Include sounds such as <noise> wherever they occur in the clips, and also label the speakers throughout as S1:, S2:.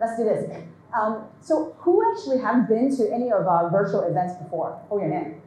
S1: let's do this. Um, so who actually have been to any of our virtual events before? Oh, your name.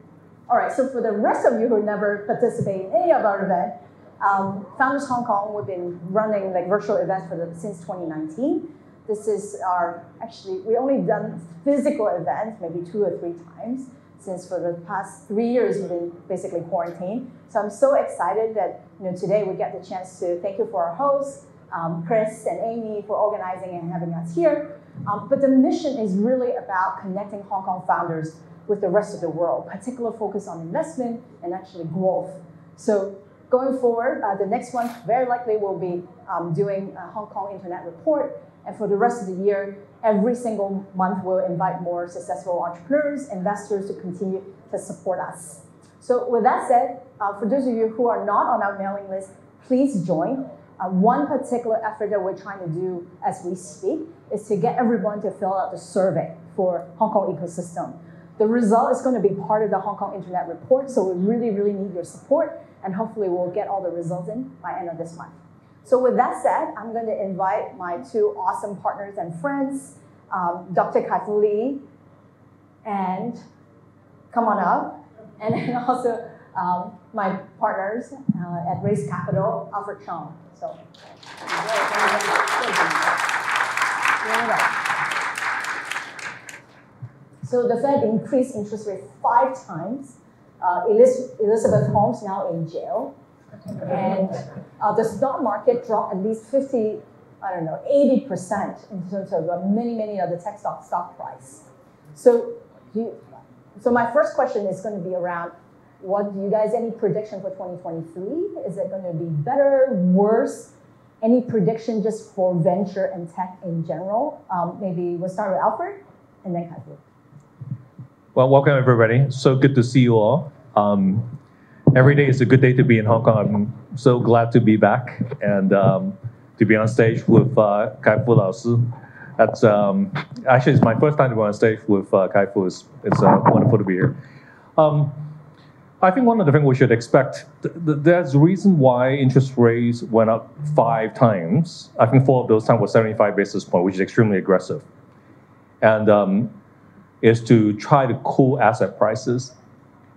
S1: All right, so for the rest of you who never participated in any of our events, um, Founders Hong Kong, we've been running like virtual events for the, since 2019. This is our, actually, we only done physical events maybe two or three times since for the past three years we've been basically quarantined. So I'm so excited that you know today we get the chance to thank you for our hosts, um, Chris and Amy for organizing and having us here. Um, but the mission is really about connecting Hong Kong founders with the rest of the world, particular focus on investment and actually growth. So going forward, uh, the next one very likely will be um, doing a Hong Kong Internet Report. And for the rest of the year, every single month we'll invite more successful entrepreneurs, investors to continue to support us. So with that said, uh, for those of you who are not on our mailing list, please join. Uh, one particular effort that we're trying to do as we speak is to get everyone to fill out the survey for Hong Kong ecosystem. The result is going to be part of the Hong Kong Internet Report, so we really, really need your support, and hopefully we'll get all the results in by end of this month. So with that said, I'm going to invite my two awesome partners and friends, um, Dr. Kai-Fu Lee, and come on up, and then <laughs> also um, my partners uh, at Race Capital, Alfred Chuang. So, so the Fed increased interest rate five times. Uh, Elizabeth Holmes now in jail. And uh, the stock market dropped at least 50, I don't know, 80% in terms of uh, many, many of the tech stock stock price. So, you, so my first question is going to be around what do you guys any prediction for 2023? Is it going to be better, worse? Any prediction just for venture and tech in general? Um, maybe we'll start with Alfred and then Kai-Fu.
S2: Well, welcome everybody. So good to see you all. Um, every day is a good day to be in Hong Kong. I'm so glad to be back and um, to be on stage with uh, Kai-Fu Lee That's um, actually it's my first time to be on stage with uh, Kai-Fu. It's, it's uh, wonderful to be here. Um, I think one of the things we should expect, th- th- there's a reason why interest rates went up five times. I think four of those times were 75 basis points, which is extremely aggressive. And um, is to try to cool asset prices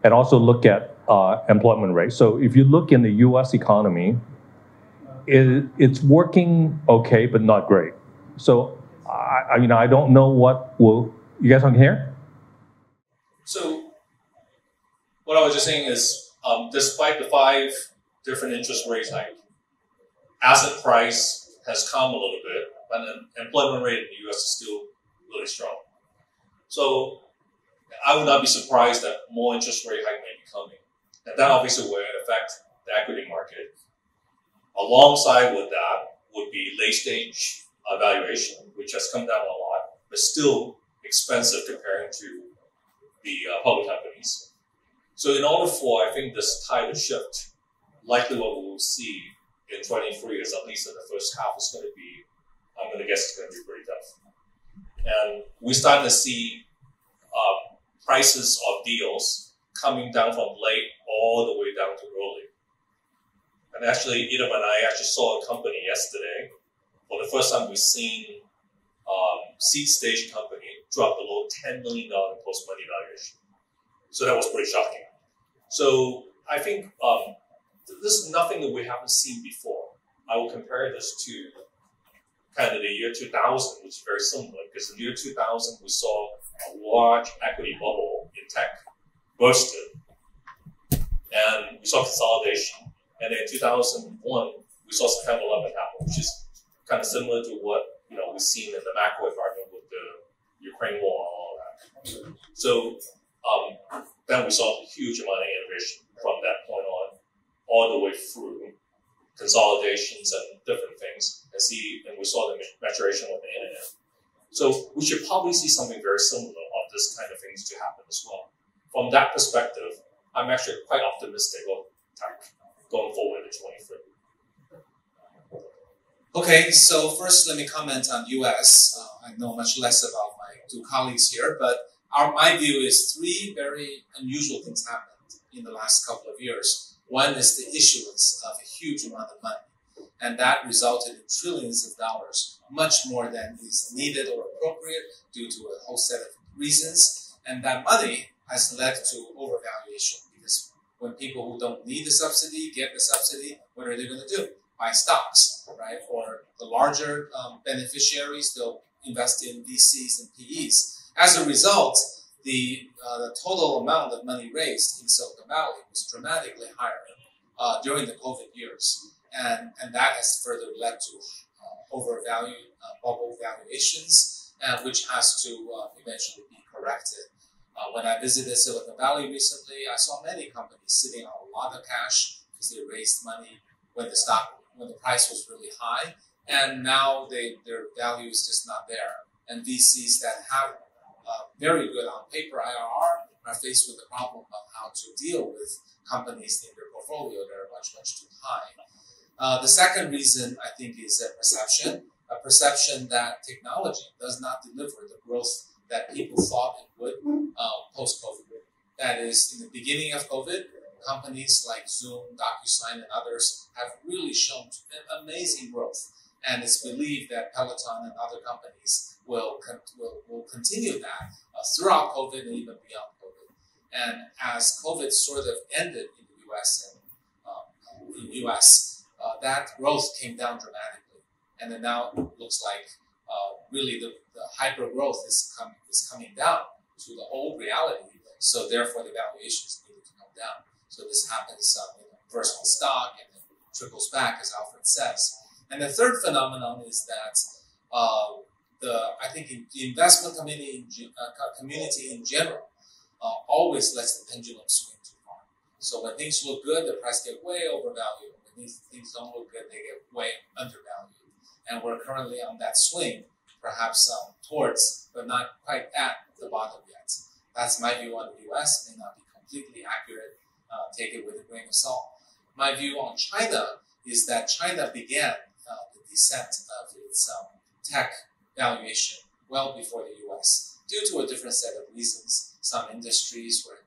S2: and also look at uh, employment rate. So if you look in the US economy, it, it's working okay, but not great. So I, I, you know, I don't know what will, you guys can hear?
S3: So what I was just saying is, um, despite the five different interest rate hikes, asset price has come a little bit, but the employment rate in the U.S. is still really strong. So I would not be surprised that more interest rate hike may be coming, and that obviously will affect the equity market. Alongside with that would be late stage valuation, which has come down a lot, but still expensive comparing to the uh, public companies. So in order for, I think, this tide to shift, likely what we will see in 23 is at least in the first half is going to be, I'm going to guess it's going to be pretty tough. And we start to see uh, prices of deals coming down from late all the way down to early. And actually, Edith and I actually saw a company yesterday. For the first time, we've seen um, seed stage company drop below $10 million post money valuation. So that was pretty shocking. So I think um, this is nothing that we haven't seen before. I will compare this to kind of the year 2000, which is very similar, because in the year 2000, we saw a large equity bubble in tech bursted, and we saw consolidation. And in 2001, we saw September 11 happen, which is kind of similar to what you know we've seen in the macro environment with the Ukraine war and all that. So um, then we saw a huge amount of innovation from that point on, all the way through consolidations and different things, and see, and we saw the maturation of the internet. So we should probably see something very similar of this kind of things to happen as well. From that perspective, I'm actually quite optimistic of tech going forward in 23.
S4: Okay, so first let me comment on US. Uh, I know much less about my two colleagues here, but our, my view is three very unusual things happened in the last couple of years. One is the issuance of a huge amount of money. and that resulted in trillions of dollars, much more than is needed or appropriate due to a whole set of reasons. And that money has led to overvaluation because when people who don't need the subsidy get the subsidy, what are they going to do? Buy stocks, right? Or the larger um, beneficiaries, they'll invest in VCs and PEs. As a result, the, uh, the total amount of money raised in Silicon Valley was dramatically higher uh, during the COVID years. And, and that has further led to uh, overvalued uh, bubble valuations, uh, which has to uh, eventually be corrected. When I visited Silicon Valley recently, I saw many companies sitting on a lot of cash because they raised money when the stock, when the price was really high, and now they, their value is just not there. And VCs that have uh, very good on paper IRR are faced with the problem of how to deal with companies in their portfolio that are much, much too high. Uh, the second reason I think is a perception, a perception that technology does not deliver the growth that people thought it would uh, post COVID. That is, in the beginning of COVID, companies like Zoom, DocuSign, and others have really shown amazing growth. And it's believed that Peloton and other companies will, will, will continue that uh, throughout COVID and even beyond COVID. And as COVID sort of ended in the US and uh, in the US, uh, that growth came down dramatically. And then now it looks like uh, really the, the hyper growth is, com- is coming down to the old reality. So therefore, the valuations need to come down. So this happens know, first on stock and then trickles back, as Alfred says. And the third phenomenon is that uh, the I think in, the investment community in, uh, community in general uh, always lets the pendulum swing too far. So when things look good, the price get way overvalued. When things, things don't look good, they get way undervalued. And we're currently on that swing, perhaps um, towards, but not quite at the bottom yet. That's my view on the U.S. May not be completely accurate. Uh, take it with a grain of salt. My view on China is that China began uh, the descent of its um, tech valuation well before the U.S. due to a different set of reasons. Some industries were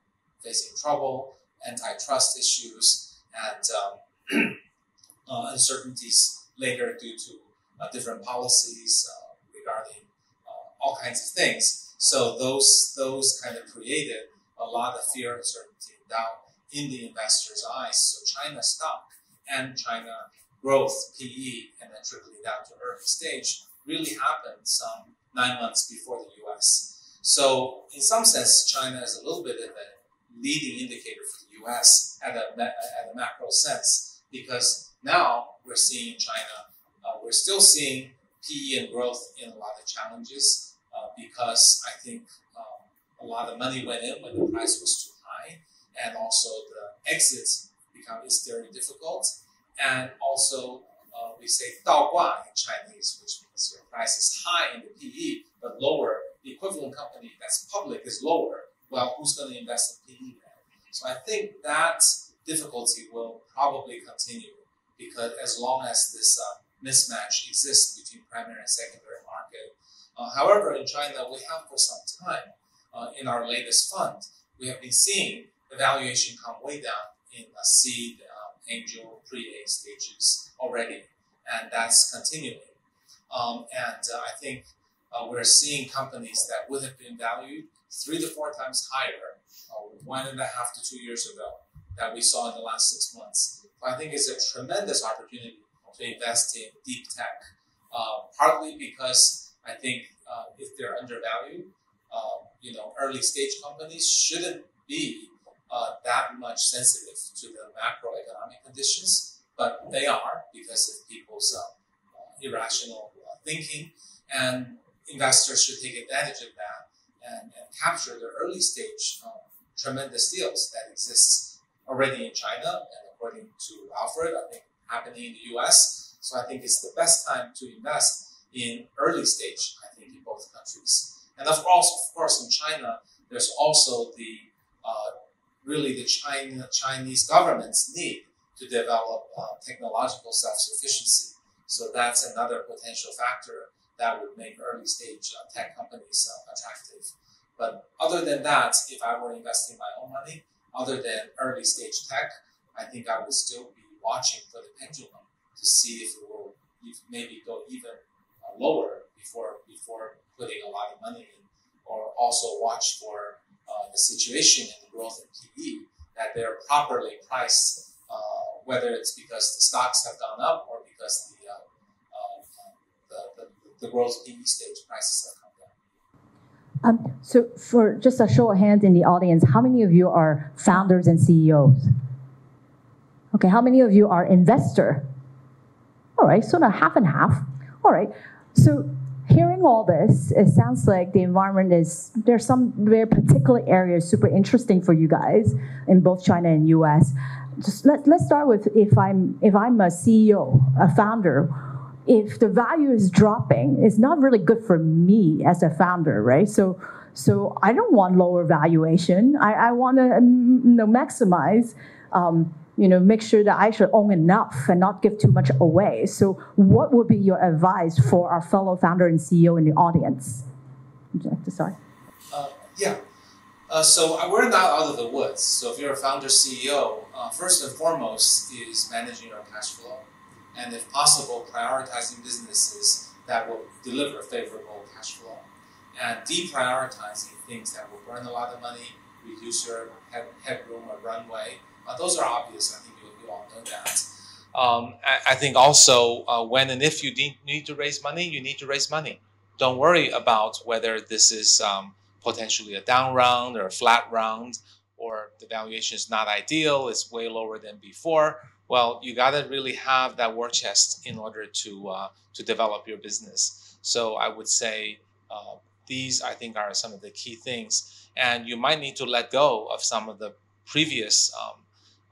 S4: facing trouble, antitrust issues, and um, <clears throat> uh, uncertainties later due to uh, different policies uh, regarding uh, all kinds of things. So those those kind of created a lot of fear, uncertainty, and doubt in the investors' eyes. So China stock and China growth, PE, and then trickling down to early stage really happened some nine months before the US. So in some sense, China is a little bit of a leading indicator for the US at a, at a macro sense, because now we're seeing China, uh, we're still seeing PE and growth in a lot of challenges uh, because I think um, a lot of money went in when the price was too high, and also the exits become is very difficult, and also uh, we say 倒挂 in Chinese, which your price is high in the PE but lower. The equivalent company that's public is lower. Well, who's going to invest in PE then? So I think that difficulty will probably continue because as long as this uh, mismatch exists between primary and secondary market. Uh, however, in China, we have for some time uh, in our latest fund, we have been seeing the valuation come way down in seed, um, angel, pre-A stages already, and that's continuing. Um, and uh, I think uh, we're seeing companies that would have been valued three to four times higher uh, one and a half to two years ago that we saw in the last six months. I think it's a tremendous opportunity to invest in deep tech, uh, partly because I think uh, if they're undervalued, uh, you know, early stage companies shouldn't be uh, that much sensitive to the macroeconomic conditions, but they are because of people's uh, irrational thinking, and investors should take advantage of that and, and capture the early stage um, tremendous deals that exists already in China, and according to Alfred, I think happening in the US. So I think it's the best time to invest in early stage, I think, in both countries. And of course, of course, in China, there's also the uh, really the China, Chinese government's need to develop uh, technological self-sufficiency. So that's another potential factor that would make early stage uh, tech companies uh, attractive. But other than that, if I were investing my own money, other than early stage tech, I think I would still be watching for the pendulum to see if it will maybe go even uh, lower before before putting a lot of money in, or also watch for uh, the situation and the growth of PE that they're properly priced, uh, whether it's because the stocks have gone up or because the the, the growth stage prices have come down.
S1: Um, so, for just a show of hands in the audience, how many of you are founders and CEOs? Okay, how many of you are investor? All right, so now half and half. All right, so hearing all this, it sounds like the environment is there's some very particular areas super interesting for you guys in both China and US. Just let, let's start with if I'm if I'm a CEO, a founder, if the value is dropping, it's not really good for me as a founder, right? So so I don't want lower valuation. I, I want to you know, maximize um, you know, make sure that I should own enough and not give too much away. So, what would be your advice for our fellow founder and CEO in the audience? Would you like to start?
S4: Uh, yeah. Uh, so we're not out of the woods. So if you're a founder CEO, uh, first and foremost is managing your cash flow, and if possible, prioritizing businesses that will deliver favorable cash flow, and deprioritizing things that will burn a lot of money, reduce your headroom or runway, uh, those are obvious. I think you, you all know that. Um, I, I, think also uh, when and if you need, need to raise money, you need to raise money. Don't worry about whether this is um, potentially a down round or a flat round or the valuation is not ideal, it's way lower than before. Well, you got to really have that war chest in order to uh, to develop your business. So I would say uh, these I think are some of the key things, and you might need to let go of some of the previous um,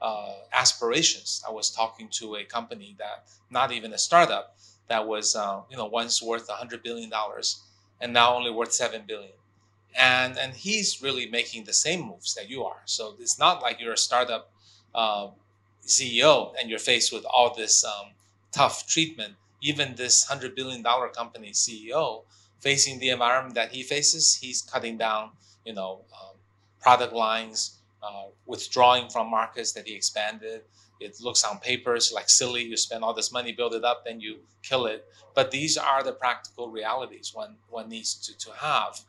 S4: uh, aspirations. I was talking to a company that, not even a startup, that was uh, you know once worth hundred billion dollars and now only worth seven billion. And and he's really making the same moves that you are. So it's not like you're a startup uh, CEO and you're faced with all this um, tough treatment. Even this hundred billion dollar company CEO facing the environment that he faces, he's cutting down you know um, product lines uh, withdrawing from markets that he expanded. It looks on papers like silly. You spend all this money, build it up, then you kill it. But these are the practical realities one one needs to, to have.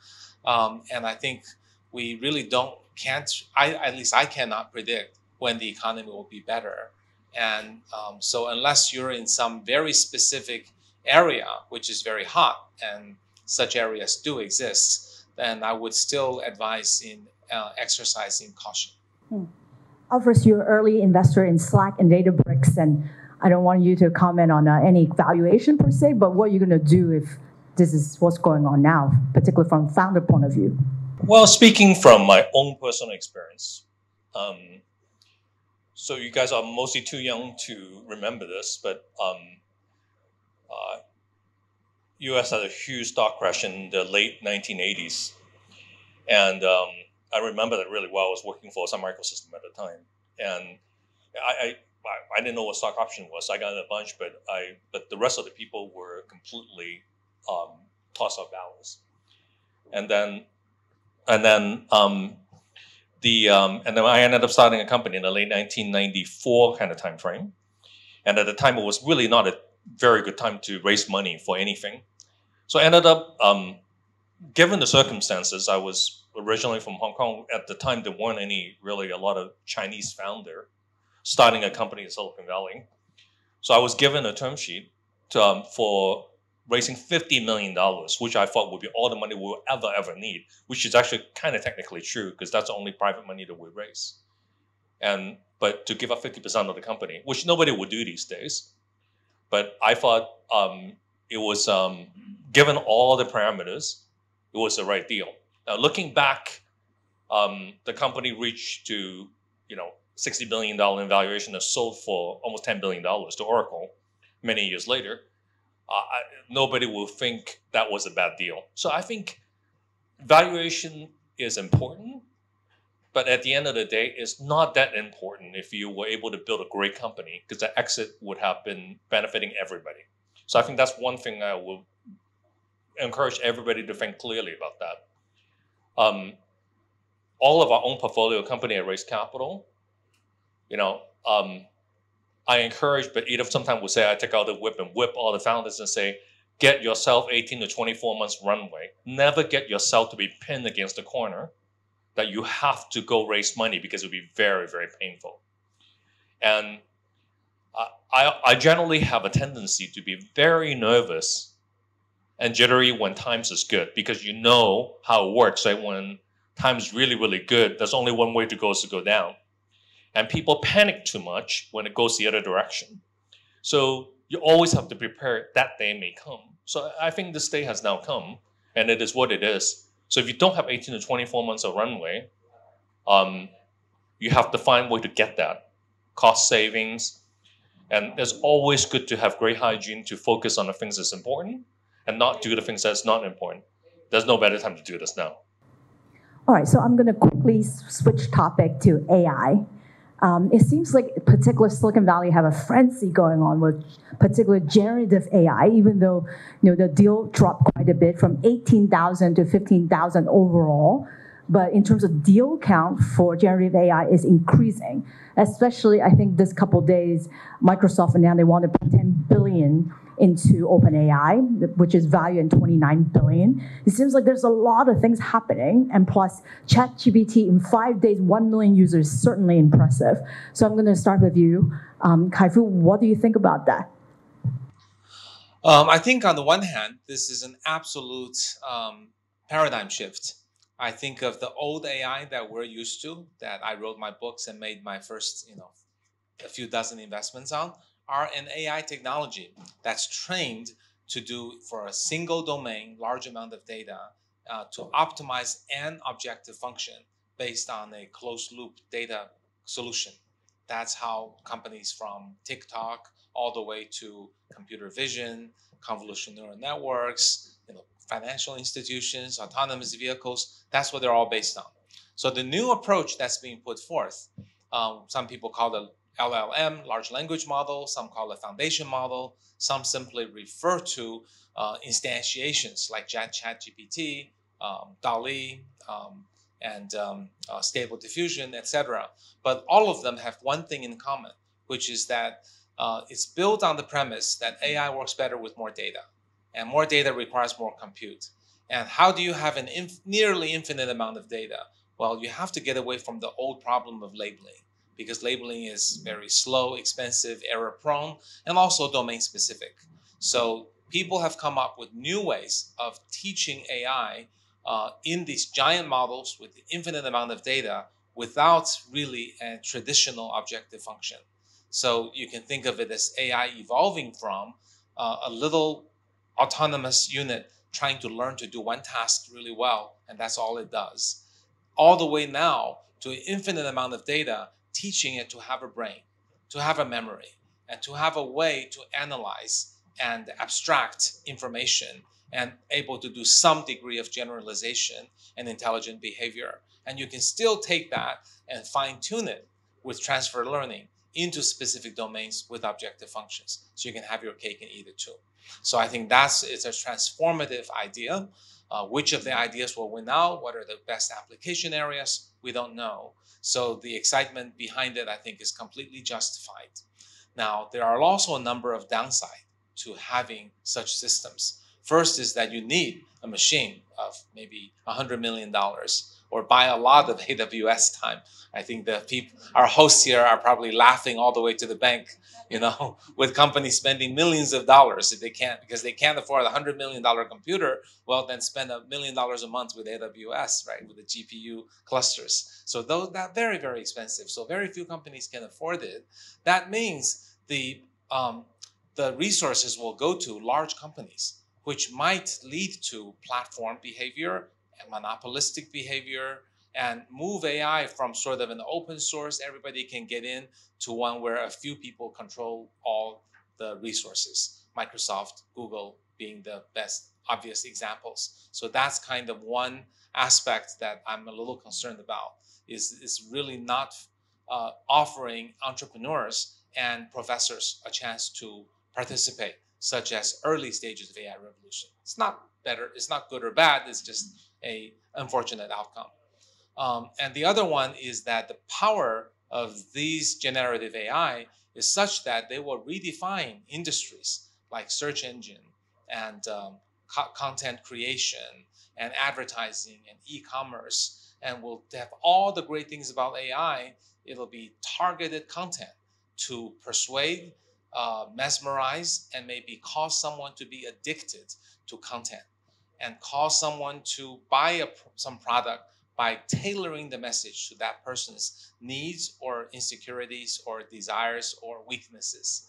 S4: Um, and I think we really don't can't. I at least I cannot predict when the economy will be better. And um, so unless you're in some very specific area which is very hot, and such areas do exist, then I would still advise in uh, exercising caution. Hmm.
S1: Alfred you're an early investor in Slack and Databricks, and I don't want you to comment on uh, any valuation per se, but what are you going to do if this is what's going on now, particularly from founder point of view?
S3: Well, speaking from my own personal experience, um, so you guys are mostly too young to remember this, but um, uh, U.S. had a huge stock crash in the late 1980s, and um, I remember that really well. I was working for Sun Microsystem at the time, and I, I I didn't know what stock option was. I got in a bunch, but I but the rest of the people were completely um, up balance. And then and then um, the um, and then I ended up starting a company in the late 1994 kind of time frame. And at the time, it was really not a very good time to raise money for anything. So I ended up, um, given the circumstances, I was originally from Hong Kong. At the time, there weren't any really a lot of Chinese founder starting a company in Silicon Valley. So I was given a term sheet to, um, for raising $50 million, which I thought would be all the money we will ever, ever need, which is actually kind of technically true because that's the only private money that we raise. And but to give up 50% of the company, which nobody would do these days. But I thought um, it was, um, given all the parameters, it was the right deal. Now, looking back, um, the company reached to you know sixty billion dollar in valuation and sold for almost ten billion dollars to Oracle many years later. I, nobody will think that was a bad deal. So I think valuation is important, but at the end of the day, it's not that important if you were able to build a great company because the exit would have been benefiting everybody. So I think that's one thing I will encourage everybody to think clearly about that um, all of our own portfolio company at Race Capital, you know, um,
S5: I encourage, but Edith sometimes will say, I take out the whip and whip all the founders and say, get yourself 18 to 24 months runway. Never get yourself to be pinned against the corner that you have to go raise money because it will be very, very painful. And I, I generally have a tendency to be very nervous and jittery when times is good because you know how it works. Right? When times really, really good, there's only one way to go is to go down. And people panic too much when it goes the other direction. So you always have to prepare that day may come. So I think this day has now come, and it is what it is. So if you don't have 18 to 24 months of runway, um, you have to find a way to get that. Cost savings. And it's always good to have great hygiene to focus on the things that's important and not do the things that's not important. There's no better time to do this now.
S1: All right, so I'm going to quickly switch topic to AI. Um, it seems like particular Silicon Valley have a frenzy going on with particular generative AI, even though you know the deal dropped quite a bit from 18,000 to 15,000 overall. But in terms of deal count for generative AI is increasing, especially I think this couple days, Microsoft announced they wanted 10 billion into OpenAI, which is valued in 29 billion. It seems like there's a lot of things happening, and plus ChatGPT in five days, one million users certainly impressive. So I'm going to start with you, um, Kai-Fu. What do you think about that?
S4: Um, I think on the one hand, this is an absolute um, paradigm shift. I think of the old AI that we're used to, that I wrote my books and made my first, you know, a few dozen investments on are an AI technology that's trained to do for a single domain large amount of data uh, to optimize an objective function based on a closed loop data solution. That's how companies from TikTok all the way to computer vision, convolutional neural networks, you know, financial institutions, autonomous vehicles, that's what they're all based on. So the new approach that's being put forth, um, some people call it LLM, large language model, some call it foundation model, some simply refer to uh, instantiations like ChatGPT, um, DALL-E, um, and um, uh, stable diffusion, etc. But all of them have one thing in common, which is that uh, it's built on the premise that AI works better with more data, and more data requires more compute. And how do you have an inf nearly infinite amount of data? Well, you have to get away from the old problem of labeling because labeling is very slow, expensive, error prone, and also domain specific. So people have come up with new ways of teaching AI uh, in these giant models with the infinite amount of data without really a traditional objective function. So you can think of it as AI evolving from uh, a little autonomous unit trying to learn to do one task really well, and that's all it does, all the way now to an infinite amount of data teaching it to have a brain, to have a memory, and to have a way to analyze and abstract information and able to do some degree of generalization and intelligent behavior. And you can still take that and fine tune it with transfer learning into specific domains with objective functions. So you can have your cake and eat it too. So I think that's it's a transformative idea. Uh, which of the ideas will win out? What are the best application areas? We don't know. So the excitement behind it, I think, is completely justified. Now, there are also a number of downsides to having such systems. First is that you need a machine of maybe $100 million or buy a lot of <laughs> AWS time. I think the people, our hosts here are probably laughing all the way to the bank, you know, <laughs> with companies spending millions of dollars if they can't, because they can't afford a hundred million dollar computer. Well, then spend a million dollars a month with AWS, right, with the GPU clusters. So those that very very expensive. So very few companies can afford it. That means the um, the resources will go to large companies, which might lead to platform behavior and monopolistic behavior and move AI from sort of an open source, everybody can get in, to one where a few people control all the resources. Microsoft, Google being the best obvious examples. So that's kind of one aspect that I'm a little concerned about is, is really not uh, offering entrepreneurs and professors a chance to participate, such as early stages of AI revolution. It's not better, it's not good or bad, it's just a unfortunate outcome. Um, and the other one is that the power of these generative AI is such that they will redefine industries like search engine and um, co- content creation and advertising and e-commerce and will have all the great things about AI. It'll be targeted content to persuade, uh, mesmerize, and maybe cause someone to be addicted to content and cause someone to buy a, some product by tailoring the message to that person's needs or insecurities or desires or weaknesses.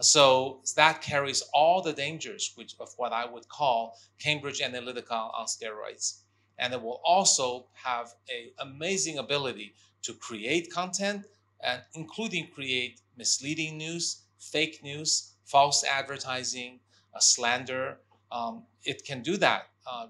S4: So that carries all the dangers which, of what I would call Cambridge Analytica on steroids. And it will also have an amazing ability to create content and including create misleading news, fake news, false advertising, slander. Um, it can do that uh,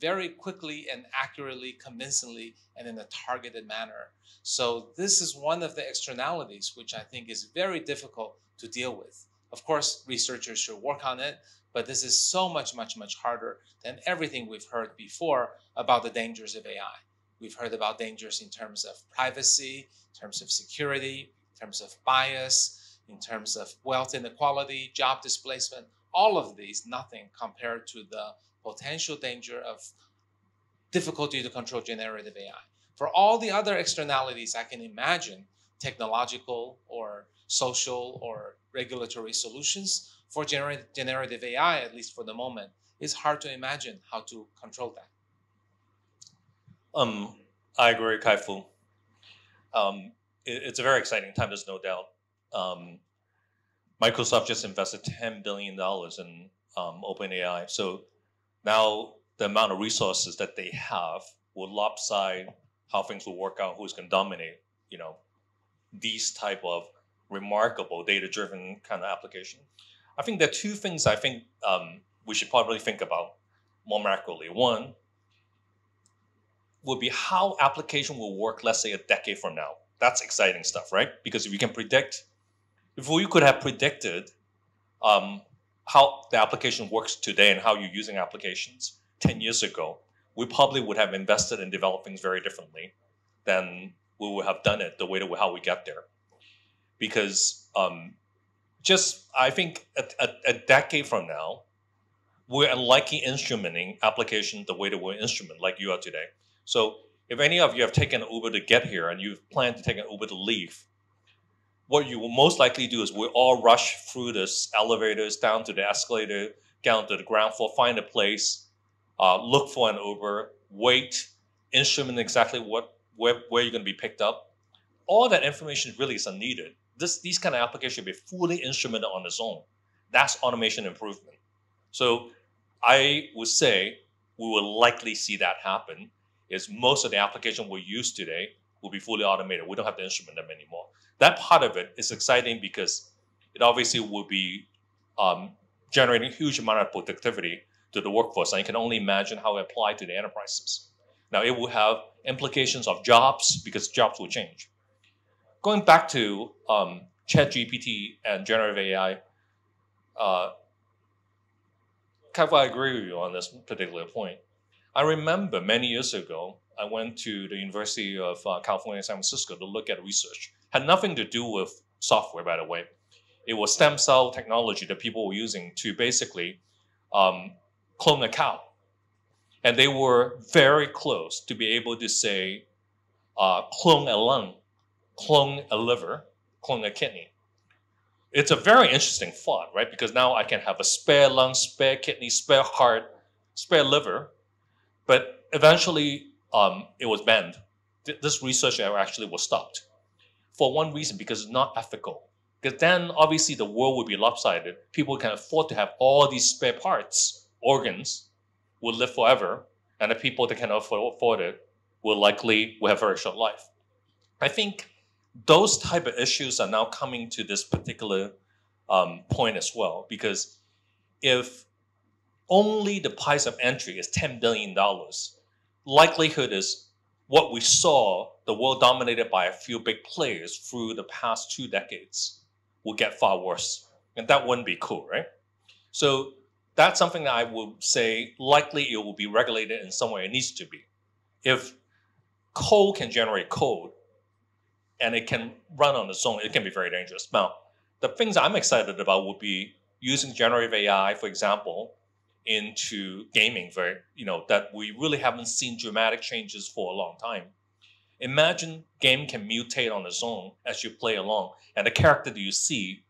S4: very quickly and accurately, convincingly, and in a targeted manner. So this is one of the externalities which I think is very difficult to deal with. Of course, researchers should work on it, but this is so much, much, much harder than everything we've heard before about the dangers of AI. We've heard about dangers in terms of privacy, in terms of security, in terms of bias, in terms of wealth inequality, job displacement, all of these, nothing compared to the potential danger of difficulty to control generative AI. For all the other externalities I can imagine, technological or social or regulatory solutions for gener- generative AI, at least for the moment, it's hard to imagine how to control that.
S3: Um, I agree, Kai Fu. Um, it, it's a very exciting time, there's no doubt. Um, Microsoft just invested $10 billion in um, OpenAI. So now the amount of resources that they have will lopside how things will work out, who's going to dominate, you know, these type of remarkable data-driven kind of application. I think there are two things I think um, we should probably think about more macroly. One would be how application will work, let's say a decade from now. That's exciting stuff, right? Because if you can predict, if we could have predicted um, how the application works today and how you're using applications 10 years ago, we probably would have invested in developing things very differently than we would have done it the way that how we get there. Because um, just, I think a, a, a, decade from now, we're unlikely instrumenting application the way that we're instrument like you are today. So if any of you have taken Uber to get here and you plan to take an Uber to leave, what you will most likely do is we'll all rush through the elevators down to the escalator, down to the ground floor, find a place, uh, look for an Uber, wait, instrument exactly what where, where you're going to be picked up. All that information really is unneeded. This, these kind of applications should be fully instrumented on its own. That's automation improvement. So I would say we will likely see that happen is most of the application we use today will be fully automated. We don't have to instrument them anymore. That part of it is exciting because it obviously will be um, generating a huge amount of productivity to the workforce. And you can only imagine how it applied to the enterprises. Now it will have implications of jobs because jobs will change. Going back to um, ChatGPT and generative AI, uh, I agree with you on this particular point. I remember many years ago, I went to the University of uh, California, San Francisco to look at research. Had nothing to do with software, by the way. It was stem cell technology that people were using to basically um, clone a cow. And they were very close to be able to say, uh, clone a lung, clone a liver, clone a kidney. It's a very interesting thought, right? Because now I can have a spare lung, spare kidney, spare heart, spare liver, but eventually, um, it was banned. This research actually was stopped for one reason because it's not ethical. Because then obviously the world would be lopsided. People can afford to have all these spare parts, organs, will live forever, and the people that can afford it will likely will have very short life. I think those type of issues are now coming to this particular um, point as well because if only the price of entry is $10 billion, likelihood is what we saw, the world dominated by a few big players through the past two decades, will get far worse. And that wouldn't be cool, right? So that's something that I would say likely it will be regulated in some way. It needs to be. If code can generate code, and it can run on its own. It can be very dangerous. Now, the things I'm excited about would be using generative AI, for example, into gaming. Very, you know, that we really haven't seen dramatic changes for a long time. Imagine game can mutate on its own as you play along, and the character that you see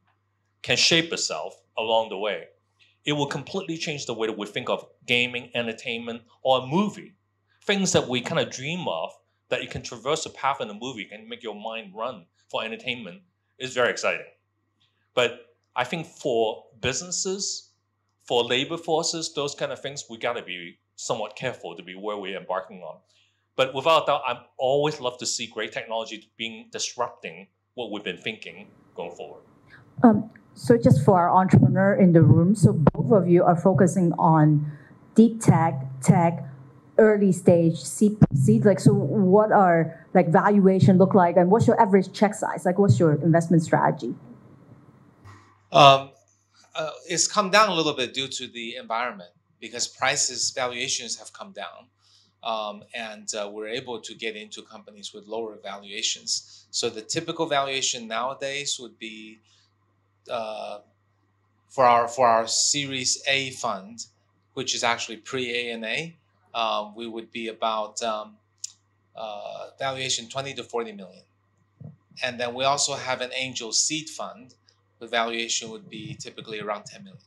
S3: can shape itself along the way. It will completely change the way that we think of gaming, entertainment, or a movie. Things that we kind of dream of that you can traverse a path in a movie and make your mind run for entertainment is very exciting. But I think for businesses, for labor forces, those kind of things, we got to be somewhat careful to be where we're embarking on. But without doubt, I always love to see great technology being disrupting what we've been thinking going forward.
S1: Um, so just for our entrepreneur in the room, so both of you are focusing on deep tech, tech, early stage, seed, like so what are like valuation look like and what's your average check size? Like what's your investment strategy?
S4: Um, uh, it's come down a little bit due to the environment because prices, valuations have come down. Um, and uh, we're able to get into companies with lower valuations. So the typical valuation nowadays would be uh, for our for our Series A fund, which is actually pre ANA, um, we would be about um, uh, valuation 20 to 40 million. And then we also have an angel seed fund, the valuation would be typically around 10 million.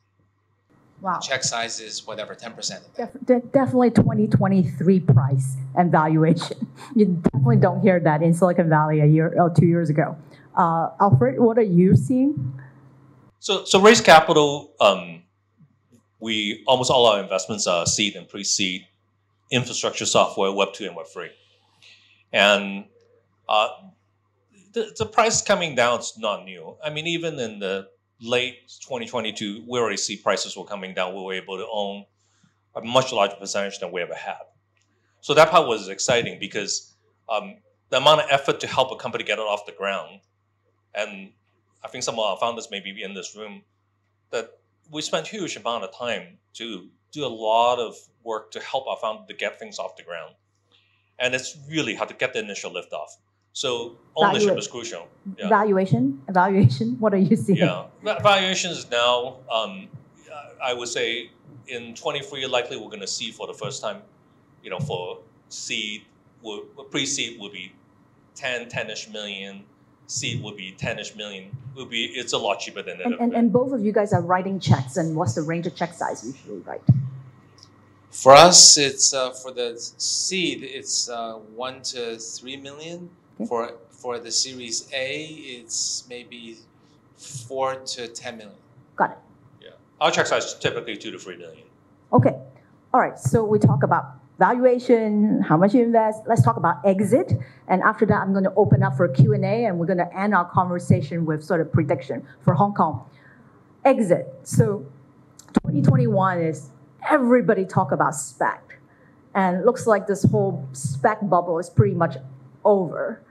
S1: Wow.
S4: Check size is whatever, 10%.
S1: Def- de- definitely 2023 price and valuation. <laughs> You definitely don't hear that in Silicon Valley a year or two years ago. Uh, Alfred, what are you seeing?
S3: So, so Race Capital. Um, we almost all our investments are seed and pre-seed infrastructure software, Web two and Web three, and uh, the, the price coming down is not new. I mean, even in the late 2022, we already see prices were coming down. We were able to own a much larger percentage than we ever had. So that part was exciting because um, the amount of effort to help a company get it off the ground, and I think some of our founders may be in this room, that we spent huge amount of time to do a lot of work to help our founder to get things off the ground. And it's really hard to get the initial lift off. So ownership Valua- is crucial.
S1: Yeah. Valuation, evaluation. <laughs> What are you seeing?
S3: Yeah, valuations now. Um, I would say in 23, likely we're going to see for the first time. You know, for seed, pre-seed would be 10, 10ish million. Seed would be 10ish million. Would be it's a lot cheaper than that.
S1: And, and, and both of you guys are writing checks. And what's the range of check size usually, right?
S4: For us, it's uh, for the seed, it's uh, one to three million Okay. Hmm? For for the Series A, it's maybe four to ten million.
S1: Got it.
S3: Yeah, our check size is typically two to three million.
S1: Okay, all right. So we talk about valuation, how much you invest. Let's talk about exit, and after that, I'm going to open up for Q and A, and we're going to end our conversation with sort of prediction for Hong Kong. Exit. So 2021 is everybody talk about SPAC, and looks like this whole SPAC bubble is pretty much over.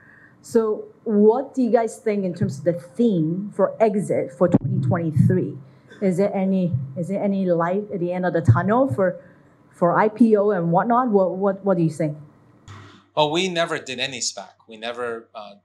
S1: So, what do you guys think in terms of the theme for exit for 2023? Is there any is there any light at the end of the tunnel for for IPO and whatnot? What what what do you think?
S4: Well, we never did any SPAC. We never uh,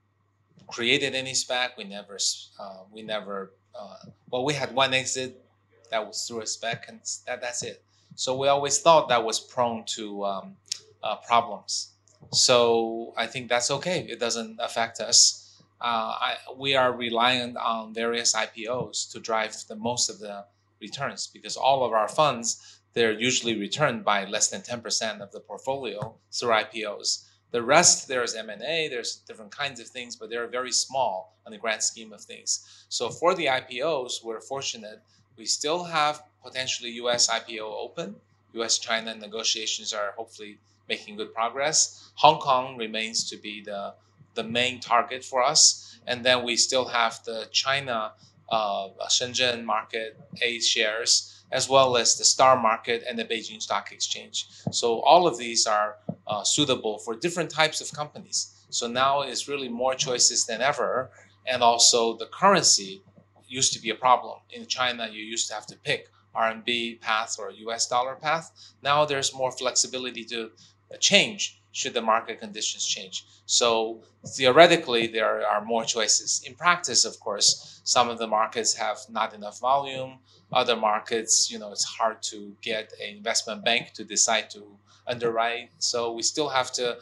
S4: created any SPAC. We never uh, we never uh, well we had one exit that was through a SPAC and that, that's it. So we always thought that was prone to um, uh, problems. So I think that's okay. It doesn't affect us. Uh, I, we are reliant on various IPOs to drive the most of the returns because all of our funds they're usually returned by less than 10% of the portfolio through IPOs. The rest there's M&A, there's different kinds of things, but they're very small on the grand scheme of things. So for the IPOs, we're fortunate. We still have potentially US IPO open. US China negotiations are hopefully making good progress. Hong Kong remains to be the, the main target for us. And then we still have the China uh, Shenzhen market A shares, as well as the Star market and the Beijing Stock Exchange. So all of these are uh, suitable for different types of companies. So now is really more choices than ever. And also the currency used to be a problem. In China, you used to have to pick RMB path or US dollar path. Now there's more flexibility to change should the market conditions change. So theoretically, there are more choices. In practice, of course, some of the markets have not enough volume. Other markets, you know, it's hard to get an investment bank to decide to underwrite. So we still have to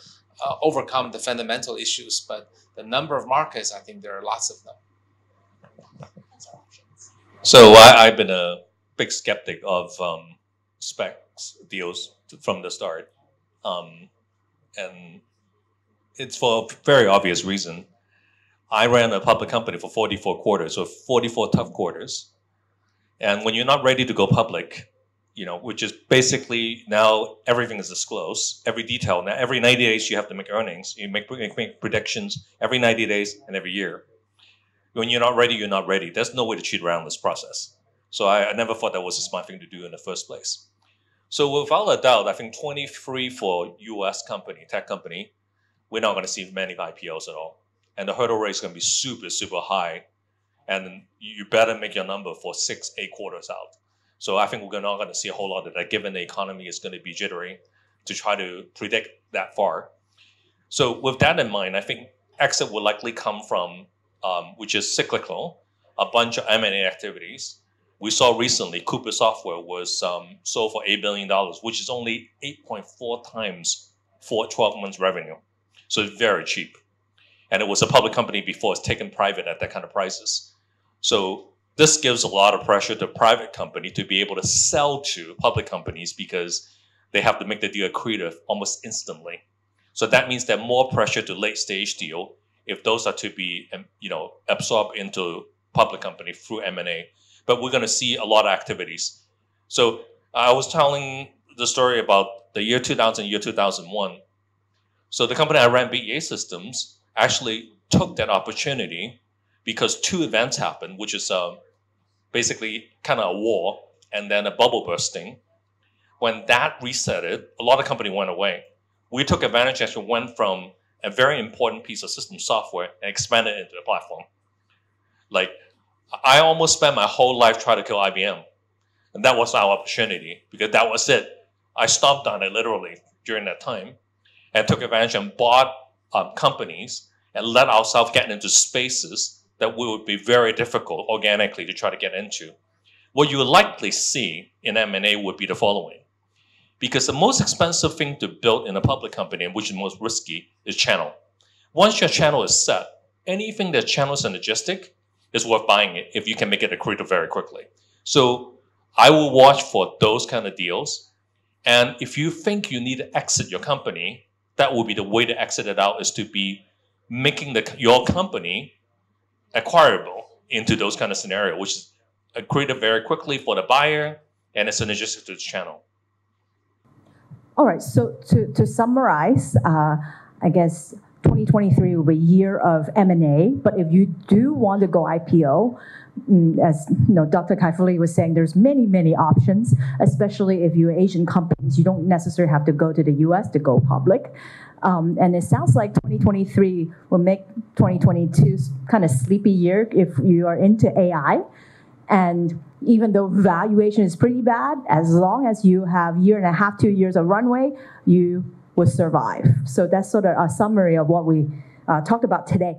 S4: uh, overcome the fundamental issues. But the number of markets, I think there are lots of them.
S3: So I, have been a big skeptic of um, SPACs deals from the start. Um, and it's for a very obvious reason. I ran a public company for 44 quarters, so 44 tough quarters. And when you're not ready to go public, you know, which is basically now everything is disclosed, every detail. Now, every 90 days you have to make earnings. You make, make predictions every 90 days and every year. When you're not ready, you're not ready. There's no way to cheat around this process. So I, I never thought that was a smart thing to do in the first place. So without a doubt, I think 23 for US company, tech company, we're not going to see many IPOs at all. And the hurdle rate is going to be super, super high. And you better make your number for six, eight quarters out. So I think we're not going to see a whole lot of that given the economy is going to be jittery to try to predict that far. So with that in mind, I think exit will likely come from, um, which is cyclical, a bunch of M&A activities, we saw recently Coupa Software was um, sold for $8 billion, which is only 8.4 times for 12 months revenue. So it's very cheap. And it was a public company before it's taken private at that kind of prices. So this gives a lot of pressure to private company to be able to sell to public companies because they have to make the deal accretive almost instantly. So that means that more pressure to late stage deal if those are to be um, you know absorbed into public company through M&A but we're going to see a lot of activities. So I was telling the story about the year 2000, year 2001. So the company I ran, BEA Systems, actually took that opportunity because two events happened, which is um, basically kind of a war and then a bubble bursting. When that reset it, a lot of company went away. We took advantage and went from a very important piece of system software and expanded it into the platform. Like I almost spent my whole life trying to kill IBM. And that was our opportunity because that was it. I stomped on it literally during that time and took advantage and bought um, companies and let ourselves get into spaces that we would be very difficult organically to try to get into. What you would likely see in M&A would be the following. Because the most expensive thing to build in a public company, and which is most risky, is channel. Once your channel is set, anything that channel synergistic it's worth buying it if you can make it accretive very quickly. So I will watch for those kind of deals. And if you think you need to exit your company, that will be the way to exit it out is to be making the your company acquirable into those kind of scenario, which is accretive very quickly for the buyer and it's synergistic to the channel.
S1: All right. So to to summarize, uh, I guess 2023 will be a year of M&A, but if you do want to go IPO, mm, as you know, Dr. Kai-Fu was saying, there's many, many options, especially if you're Asian companies. You don't necessarily have to go to the US to go public. Um, and it sounds like 2023 will make 2022 kind of sleepy year if you are into AI. And even though valuation is pretty bad, as long as you have year and a half, two years of runway, you would survive. So that's sort of a summary of what we uh, talked about today.